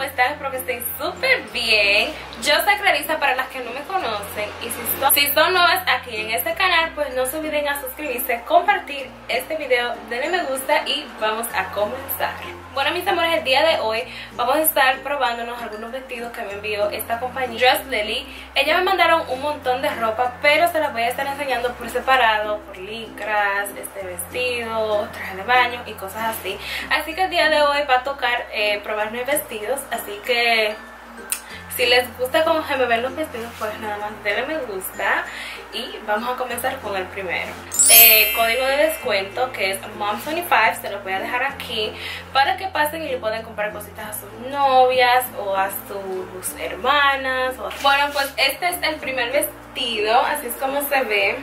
mostrar pra vocês super bien. Yo soy Clarisa para las que no me conocen Y si son, nuevas aquí en este canal Pues no se olviden a suscribirse, compartir este video Denle me gusta y vamos a comenzar. Bueno mis amores, el día de hoy vamos a estar probándonos algunos vestidos que me envió esta compañía Just Lily. Ella me mandaron un montón de ropa Pero se las voy a estar enseñando por separado Por licras, este vestido, traje de baño y cosas así. Así que el día de hoy va a tocar eh, probar mis vestidos Así que si les gusta cómo se me ven los vestidos, pues nada más denle me gusta y vamos a comenzar con el primero. Eh, código de descuento que es MOM25, se los voy a dejar aquí para que pasen y le puedan comprar cositas a sus novias o a sus hermanas. Bueno, pues este es el primer vestido, así es como se ve.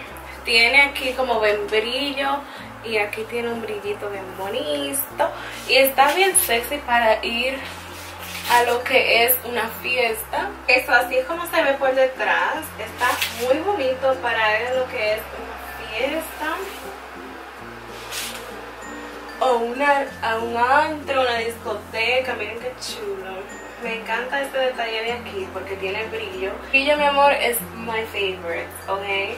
Tiene aquí como ven brillo y aquí tiene un brillito bien bonito y está bien sexy para ir a lo que es una fiesta. Eso así es como se ve por detrás. Está muy bonito para lo que es una fiesta. O una, a un antro, una discoteca. Miren qué chulo. Me encanta este detalle de aquí porque tiene brillo. Brillo, mi amor, es my favorite, ¿ok?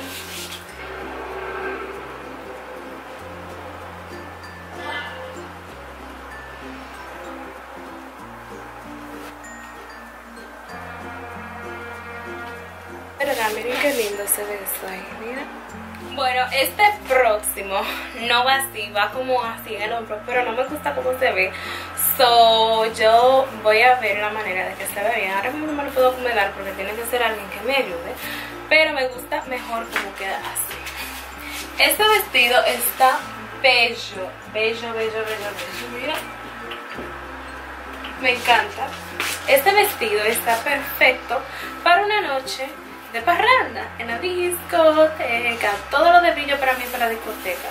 Miren qué lindo se ve eso ahí, mira. Bueno, este próximo no va así, va como así en el hombro, pero no me gusta cómo se ve. So, yo voy a ver la manera de que se vea bien. Ahora mismo no me lo puedo acomodar porque tiene que ser alguien que me ayude. Pero me gusta mejor como queda así. Este vestido está bello, bello, bello, bello, bello. Mira. Me encanta. Este vestido está perfecto para una noche de parranda, en la discoteca. Todo lo de brillo para mí para la discoteca.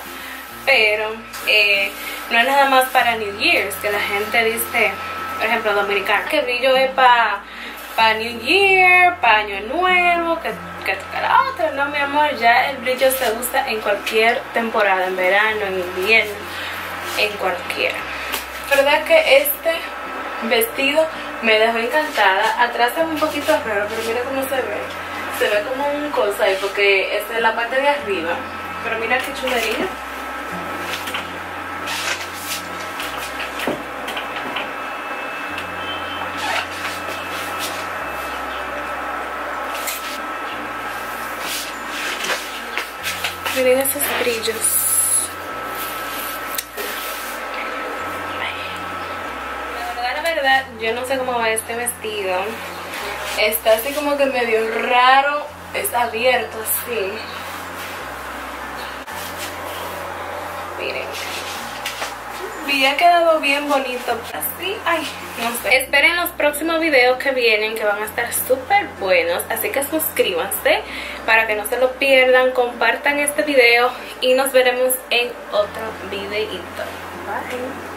Pero eh, no es nada más para New Year's, que la gente dice, por ejemplo, dominicana, que brillo es para pa New Year, para Año Nuevo, que, que la otra. No, mi amor, ya el brillo se usa en cualquier temporada, en verano, en invierno, en cualquiera. ¿Verdad que este vestido me dejó encantada? Atrás es un poquito raro, pero mira cómo se ve como un cosa porque esta es la parte de arriba. Pero mira qué chulería. Miren esos brillos. Yo no sé cómo va este vestido. Está así como que medio raro. Está abierto así. Miren. ha quedado bien bonito. Así, ay, no sé. Esperen los próximos videos que vienen que van a estar súper buenos. Así que suscríbanse para que no se lo pierdan. Compartan este video y nos veremos en otro videito. Bye.